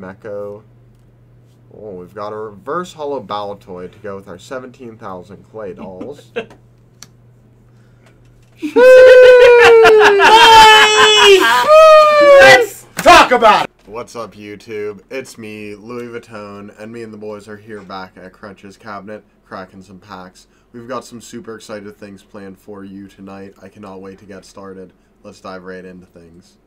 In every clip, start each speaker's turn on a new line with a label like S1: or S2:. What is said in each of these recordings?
S1: Meko. Oh, we've got a reverse hollow Baltoy to go with our 17,000 clay dolls.
S2: Let's talk about it.
S1: What's up, YouTube? It's me, Louis Vuitton, and me and the boys are here back at Crunch's Cabinet, cracking some packs. We've got some super excited things planned for you tonight. I cannot wait to get started. Let's dive right into things.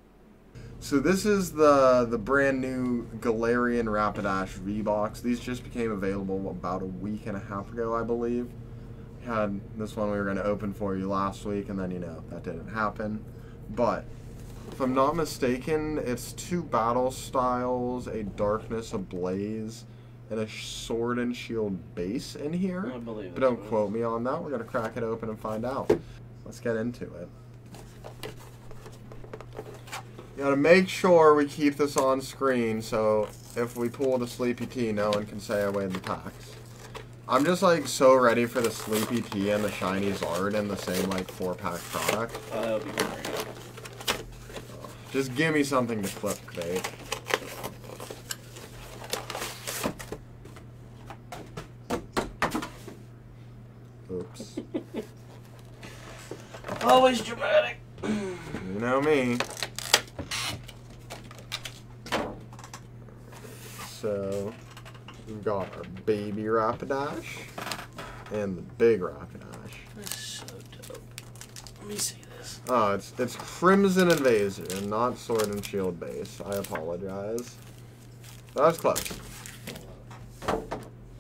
S1: So this is the the brand new Galarian Rapidash V-Box. These just became available about a week and a half ago, I believe. We had this one we were going to open for you last week, and then, you know, that didn't happen. But if I'm not mistaken, it's two battle styles, a darkness ablaze, and a sword and shield base in here.
S2: I believe
S1: But don't quote me on that. We're gonna crack it open and find out. Let's get into it. You gotta make sure we keep this on screen so if we pull the Sleepy Tea, no one can say I weighed the packs. I'm just like so ready for the Sleepy Tea and the Shiny Zard in the same like four pack product.
S2: Oh, that would be great.
S1: Just give me something to clip bait. Oops.
S2: Always dramatic.
S1: You know me. So, we've got our baby Rapidash and the big Rapidash.
S2: That's so dope. Let me see this.
S1: Oh, it's it's Crimson Invasion, not Sword and Shield base. I apologize. That was close.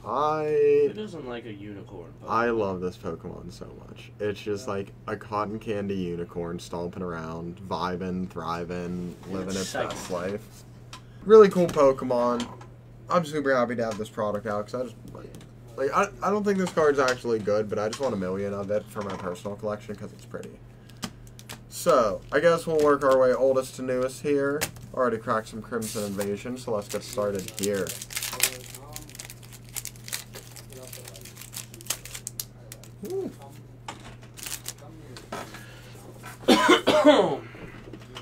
S1: I
S2: it doesn't like a unicorn? Pokemon?
S1: I love this Pokemon so much. It's just like a cotton candy unicorn stomping around, vibing, thriving, living its
S2: Psycho.
S1: best life. Really cool Pokemon. I'm super happy to have this product out because I just like, I, I don't think this card's actually good, but I just want a million of it for my personal collection because it's pretty. So, I guess we'll work our way oldest to newest here. Already cracked some Crimson Invasion, so let's get started here.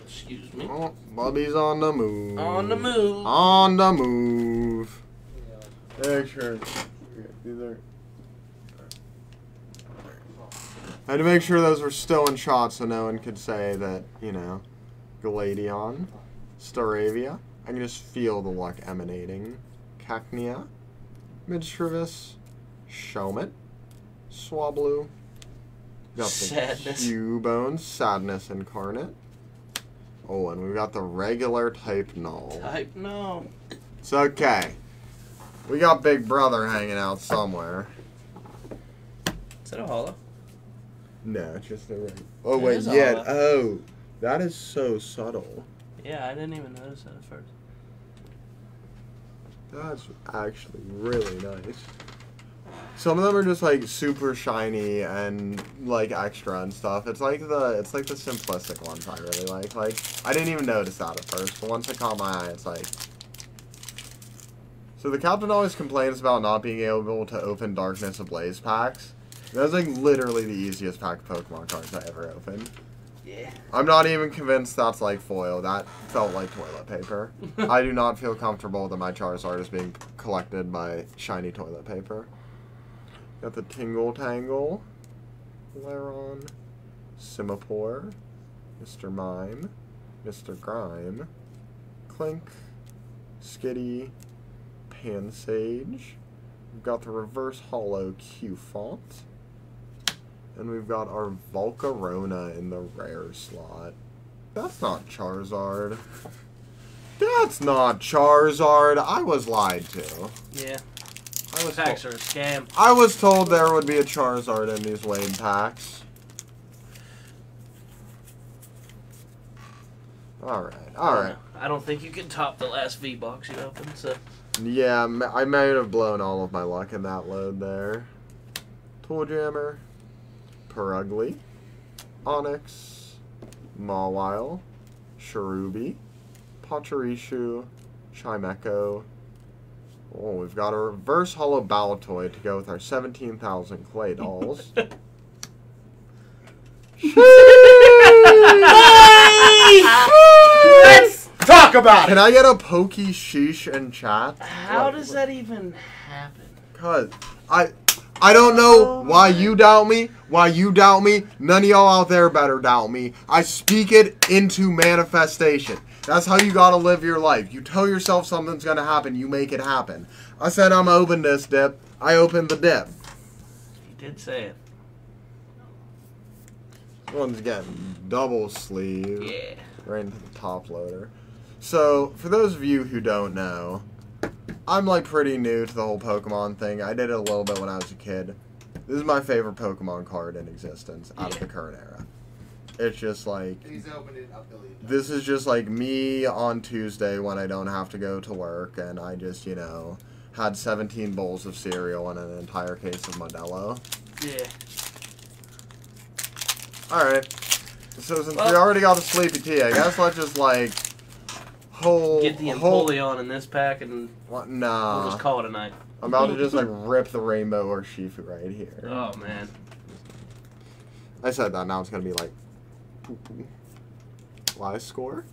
S2: Excuse me.
S1: Oh, Bubby's on the move.
S2: On the move.
S1: On the move. Make sure. These are. I had to make sure those were still in shot so no one could say that, you know, Gladion, Staravia. I can just feel the luck emanating. Cacnea, Midstrivis, Shelmet, Swablu. Got the
S2: Sadness.
S1: Cubone, Sadness Incarnate. Oh, and we've got the regular type null.
S2: Type no.
S1: It's okay. We got Big Brother hanging out somewhere.
S2: Is that a hollow?
S1: No, it's just a ring. Oh
S2: It
S1: wait, yeah.
S2: hollow.
S1: Oh, that is so subtle.
S2: Yeah, I didn't even notice that at first.
S1: That's actually really nice. Some of them are just like super shiny and like extra and stuff. It's like the it's like the simplistic ones I really like. Like I didn't even notice that at first, but once it caught my eye, it's like. So the captain always complains about not being able to open Darkness Ablaze packs. That's like literally the easiest pack of Pokemon cards I ever opened.
S2: Yeah.
S1: I'm not even convinced that's like foil. That felt like toilet paper. I do not feel comfortable that my Charizard is being collected by shiny toilet paper. Got the Tingle Tangle, Lairon, Simipour, Mr. Mime, Mr. Grime, Clink, Skitty, Pansage. We've got the Reverse Hollow Cufant. And we've got our Volcarona in the rare slot. That's not Charizard. That's not Charizard. I was lied to.
S2: Yeah.
S1: I was,
S2: Packs
S1: told,
S2: are a scam.
S1: I was told there would be a Charizard in these Wade packs. Alright, alright.
S2: I don't think you can top the last V box you opened. So
S1: Yeah, I might have blown all of my luck in that load there. Tool Jammer, Purugly, Onix, Mawile, Cherubi, Pachirisu, Chimecho. Oh, we've got a reverse hollow Baltoy to go with our 17,000 clay dolls.
S2: Let's talk
S1: talk about. Can I get a pokey sheesh and chat?
S2: How
S1: What-
S2: does that even happen?
S1: Cause I I don't know oh why you doubt me, why you doubt me. None of y'all out there better doubt me. I speak it into manifestation. That's how you gotta live your life. You tell yourself something's gonna happen, you make it happen. I said I'm open this dip. I opened the dip.
S2: He did say it.
S1: Once again, double sleeve.
S2: Yeah.
S1: right into the top loader. So, for those of you who don't know, I'm like pretty new to the whole Pokemon thing. I did it a little bit when I was a kid. This is my favorite Pokemon card in existence out of the current era. It's just like
S3: it a billion times.
S1: this is just like me on Tuesday when I don't have to go to work and I just, you know, had 17 bowls of cereal and an entire case of Modelo.
S2: Yeah.
S1: Alright. So since we already got the sleepy tea, I guess let's just like whole
S2: Get the Empoleon in this pack and
S1: What?
S2: we'll just call it a night.
S1: I'm about to just like rip the rainbow Urshifu right here.
S2: Oh man.
S1: I said that, now it's gonna be like poo poo. Live score.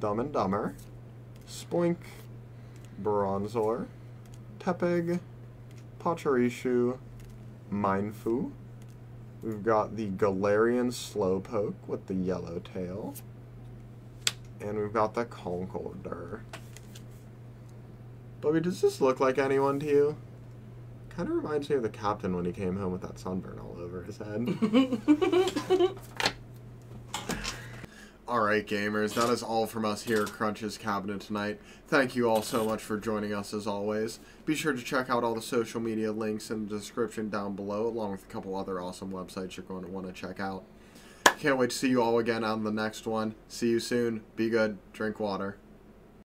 S1: Dumb and Dumber. Spoink. Bronzor. Tepig. Pachirisu. Mienfoo. We've got the Galarian Slowpoke with the yellow tail. And we've got the Conkeldurr. Bobby, does this look like anyone to you? Kind of reminds me of the captain when he came home with that sunburn all over his head. Alright, gamers, that is all from us here at Crunch's Cabinet tonight. Thank you all so much for joining us as always. Be sure to check out all the social media links in the description down below, along with a couple other awesome websites you're going to want to check out. Can't wait to see you all again on the next one. See you soon. Be good. Drink water.